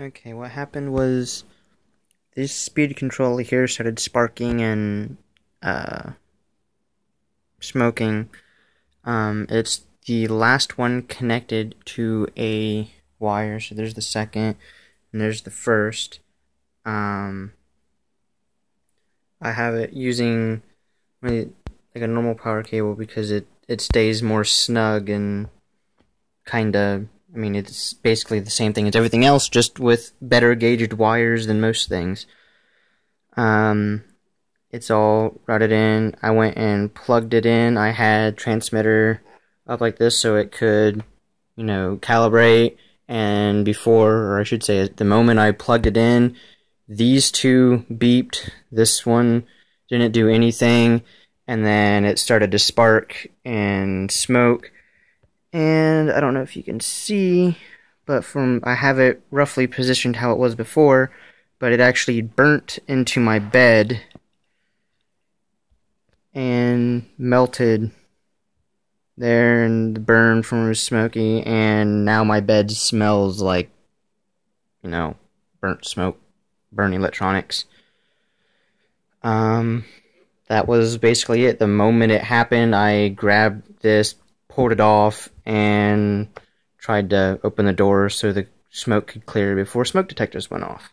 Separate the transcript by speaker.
Speaker 1: Okay, what happened was this speed controller here started sparking and uh, smoking. Um, it's the last one connected to a wire, so there's the second, and there's the first. Um, I have it using like a normal power cable because it, it stays more snug and kind of I mean, it's basically the same thing as everything else, just with better gauged wires than most things. Um, it's all routed in. I went and plugged it in. I had transmitter up like this so it could, you know, calibrate. And before, or I should say, at the moment I plugged it in, these two beeped. This one didn't do anything. And then it started to spark and smoke and I don't know if you can see, but from I have it roughly positioned how it was before, but it actually burnt into my bed and melted there and the burn from was smoky and now my bed smells like you know burnt smoke burnt electronics. Um that was basically it. The moment it happened i grabbed this pulled it off and tried to open the door so the smoke could clear before smoke detectors went off.